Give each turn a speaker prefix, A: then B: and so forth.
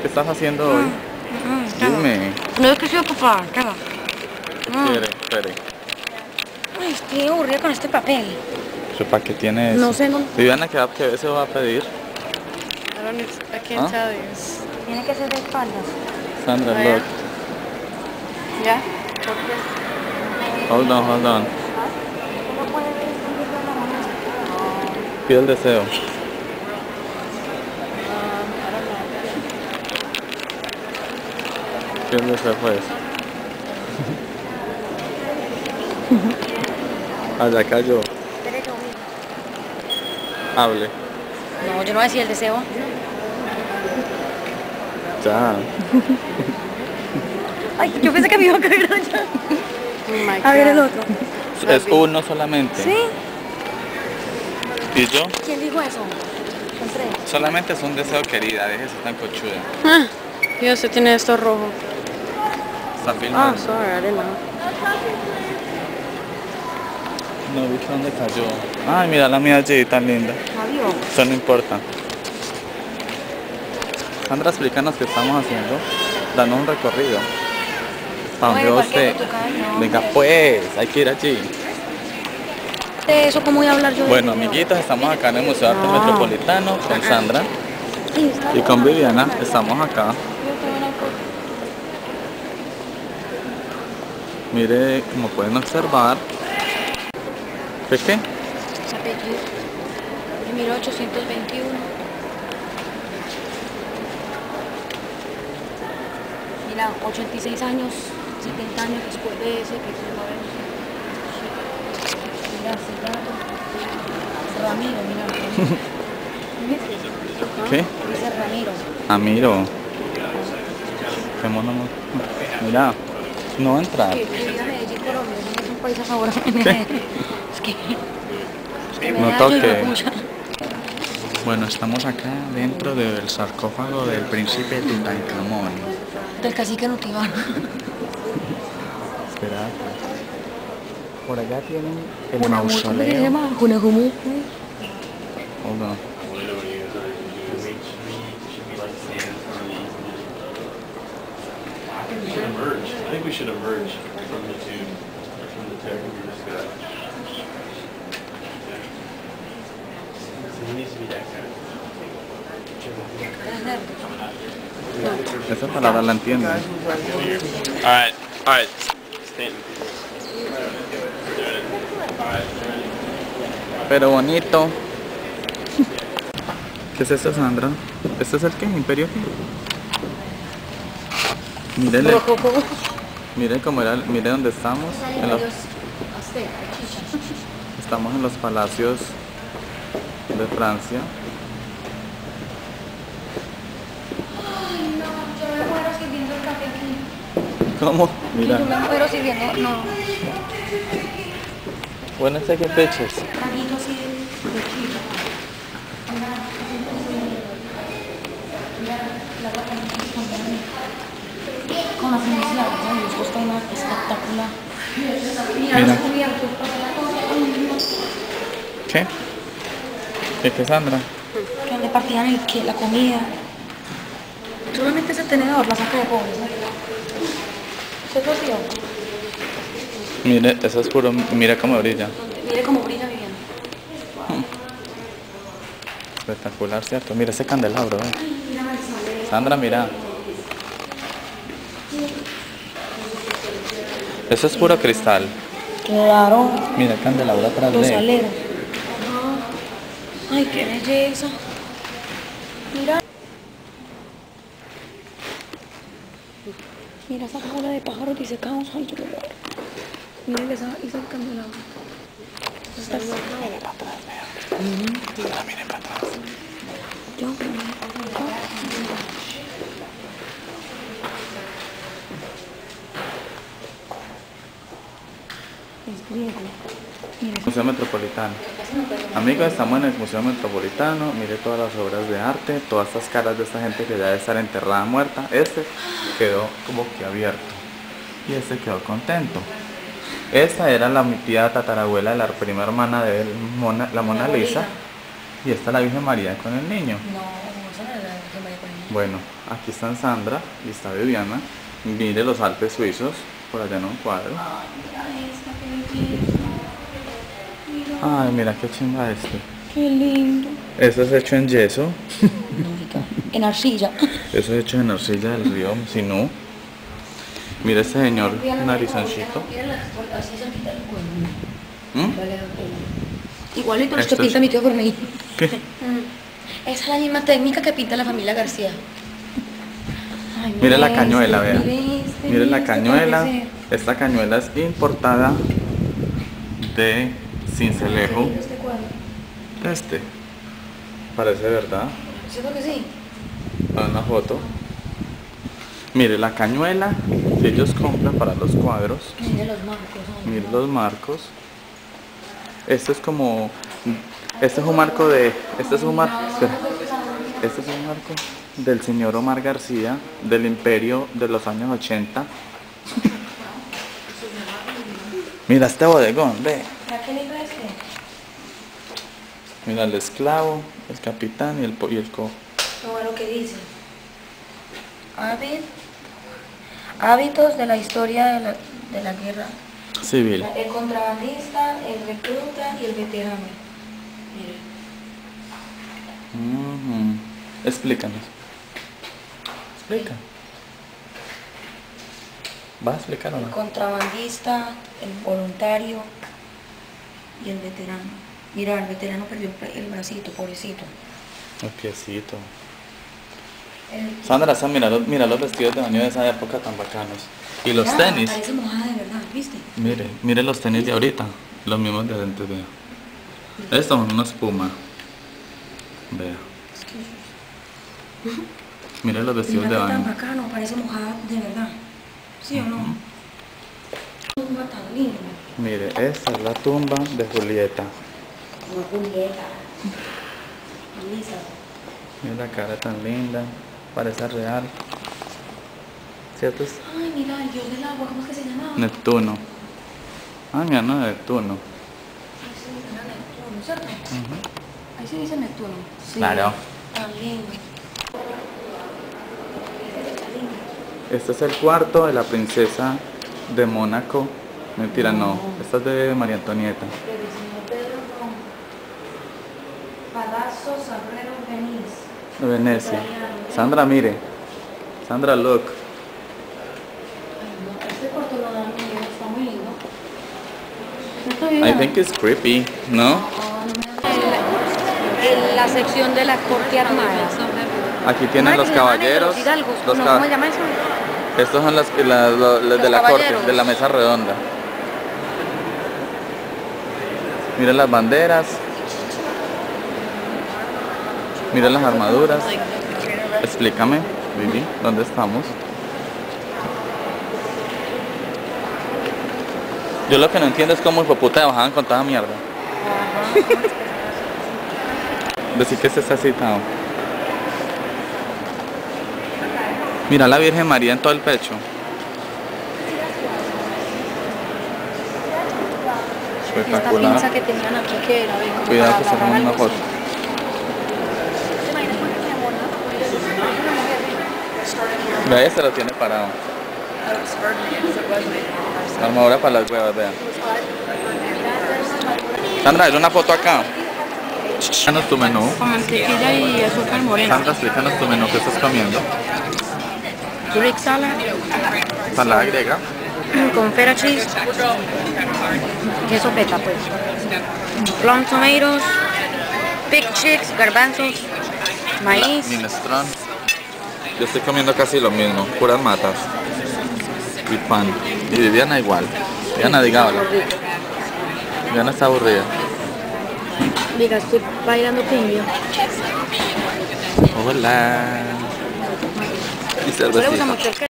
A: ¿Qué estás haciendo hoy? Dime.
B: No es que estoy ocupada, ¿qué va? No.
A: Espere, espere.
B: Ay, estoy aburrida con este papel.
A: ¿Yo para qué tiene eso?
B: No sé, no.
A: Viviana, ¿qué, qué se va a pedir?
C: I don't I can't
A: Huh?
C: tell you.
B: Tiene que ser de espaldas.
A: Sandra,
C: Ah, ya.
A: look.
C: Yeah?
A: Hold on, hold on. Pide el deseo. El deseo, pues. Allá cayó. Hable.
B: No, yo no voy a decir el deseo.
A: Ya.
B: Ay, yo pensé que me iba a caer allá.
C: Oh
B: A ver el otro.
A: Es uno solamente.
B: ¿Sí?
A: ¿Y yo?
B: ¿Quién dijo eso?
A: Solamente es un deseo, querida. Déjese tan cochuda.
C: Ah, y usted tiene esto rojo.
A: Está
C: Ah,
A: filmando.
C: sorry, I didn't know.
A: No, ¿viste dónde cayó? Ay, mira la mía allí, tan linda.
B: Adiós.
A: Eso no importa. Sandra, explícanos qué estamos haciendo. Danos un recorrido. ¿Para dónde. Venga, pues, hay que ir allí.
B: De eso, ¿cómo voy a hablar yo?
A: Bueno,
B: eso?
A: amiguitos, estamos acá en el Museo de Arte
B: No.
A: Metropolitano con Sandra
B: Sí, está
A: y con Viviana. Estamos acá. Mire, como pueden observar. ¿Qué qué?
B: Apellido. De 1821. Mira, 86 años, 70 años después de ese que se muere. Mira, cigarro. Ramiro, mira.
A: ¿Qué?
B: Dice Ramiro.
A: Ah, miro. Qué mono. mo- Mira, no entrar.
B: Que que viva Medellín, Colombia, es un país a favor. Es que... Es que me
A: No toque. Bueno, estamos acá dentro del sarcófago del príncipe Tutankamón.
B: Del cacique Nutibano.
A: Espera. Por allá tienen el
B: ¿Cómo se
A: mausoleo. Hold on.
D: We should emerge. I think we should emerge from the two, from the text we discussed. So he needs to be that kind of.
A: Esa palabra la entiendo.
D: All right, all right. Stanton.
A: Pero bonito. ¿Qué es esto, Sandra? ¿Este es el qué? ¿Imperio qué? Mírenle, miren cómo era, mire dónde estamos. En los- estamos en los palacios de Francia.
B: Ay, no, yo me muero sirviendo el café aquí.
A: ¿Cómo? Mira.
B: Yo me muero sirviendo, no.
A: Bueno, ese que peches.
B: Traguito así de de chile. Con la felicidad, ¿sabes? Esto está una espectacular. Mira,
A: ¿Qué? ¿Qué qué, Sandra?
B: que le partían el que, la comida. Solamente ese tenedor la saca de pobres, ¿no? ¿Se coció?
A: Mire, eso es puro, mira cómo brilla.
B: Mire cómo brilla bien.
A: Espectacular, ¿cierto? Mira ese candelabro, ¿eh? Sandra, mira. Eso es puro cristal.
B: Claro.
A: Mira el candelabro atrás
B: Los
A: de.
B: Ay, qué belleza. Mira. Mira esa cola de pájaros disecados. Ay, yo me muero. Miren esa, esa candelabro. Eso está
A: Mire para atrás, vea. Sandra, mire para atrás.
B: Yo, yo. Es griego. Mira,
A: Museo Metropolitano. Amigos, estamos en el Museo Metropolitano. Mire todas las obras de arte, todas estas caras de esta gente que ya debe estar enterrada muerta. Este quedó como que abierto y este quedó contento. Esta era la mi tía tatarabuela de la primera hermana de él, Mona- la Mona Lisa. Y esta la Virgen María con el niño. Bueno, Aquí están Sandra y está Viviana. Mire los Alpes suizos, por allá en un cuadro.
B: Ay, mira qué. Mira,
A: mira chimba este.
B: qué lindo.
A: Eso es hecho en yeso.
B: En arcilla.
A: Eso es hecho en arcilla del río Sinú. Mira este señor
B: pinta cuerno.
A: ¿Mm?
B: Igualito los que
A: Esto es-
B: pinta mi tío Fermín.
A: ¿Qué?
B: Esa es la misma técnica que pinta la familia García. Ay,
A: Mire la
B: este,
A: cañuela,
B: este,
A: Mire la
B: este,
A: cañuela. Esta cañuela es importada de Cincelejo.
B: Este cuadro.
A: Este. Parece verdad.
B: ¿Cierto que sí?
A: a una foto. Mire la cañuela que ellos compran para los cuadros.
B: Mire los marcos. ay,
A: Mire
B: no.
A: los marcos. Esto es como. Este es un marco de. Este es un marco. Este es un marco del señor Omar García del Imperio de los años 80. Mira este bodegón, ve.
B: Mira este.
A: Mira el esclavo, el capitán y el, y el co.
B: No va lo que dice. Hábit- hábitos de la historia de la, de la guerra.
A: Civil.
B: El contrabandista, el recluta y el veterano.
A: Ujú. Explícanos. Explica. ¿Vas a explicar o
B: El
A: no?
B: contrabandista, el voluntario y el veterano. Mira, el veterano perdió el bra- el bracito, pobrecito.
A: El piecito.
B: El-
A: Sandra, Sam, mira, los- mira los vestidos de baño de esa época tan bacanos. Y los tenis.
B: Parece mojada de verdad, ¿viste?
A: Mire, mire los tenis de ahorita. Los mismos de antes, vea. Estos son una espuma. Vea. Mire los vestidos de
B: qué tan
A: baño.
B: bacano, parece mojada de verdad. ¿Sí o no? Tumba tan linda.
A: Mire, esta es la tumba de Julieta.
B: Como Julieta. Lisa.
A: Mira la cara tan linda. Parece real. ¿Cierto?
B: Ay, mira, el dios del agua, ¿cómo es que se llamaba?
A: Neptuno. Ah, mira, no, Neptuno.
B: Ahí se dice Neptuno, ¿cierto? Ahí se dice Neptuno. Sí.
A: Claro.
B: Tan lindo.
A: Este es el cuarto de la princesa de Mónaco. Mentira, no. Esta es de María Antonieta.
B: Señor Pedro. Palazzo Venice.
A: De Venecia. Sandra, mire. Sandra, look.
B: Ay, no, este cuarto lo da miedo, está muy lindo. Está
A: I think it's creepy, ¿no?
B: En la sección de la corte armada.
A: Aquí tienen los caballeros.
B: Los no, ¿Cómo se llama eso?
A: Estos son las, de la corte, de la mesa redonda. Mira las banderas. Mira las armaduras. Explícame, Vivi, ¿dónde estamos? Yo lo que no entiendo es cómo el puta bajaban con toda mierda. Decir que se está citado. Mira la Virgen María en todo el pecho.
B: Esta
A: Espectacular.
B: pinza que tenían aquí que era de
A: Cuidado que se una foto. Vea, se lo tiene parado. Armadura para las huevas, vean. Sandra, es una foto acá. Explícanos tu menú.
C: Con mantequilla y azúcar morena.
A: Sandra, explícanos tu menú. ¿Qué estás comiendo?
C: Greek salad
A: Salada griega.
C: con feta cheese. Queso feta, pues. Plum tomatoes. Big chicks, garbanzos. Maíz.
A: Minestrón. Yo estoy comiendo casi lo mismo. Puras matas. Y pan. Y Viviana igual. Viviana, diga hola. Viviana está aburrida.
C: Diga, estoy bailando cumbia.
A: Hola. Y
C: ¿No le gusta
A: cervecita.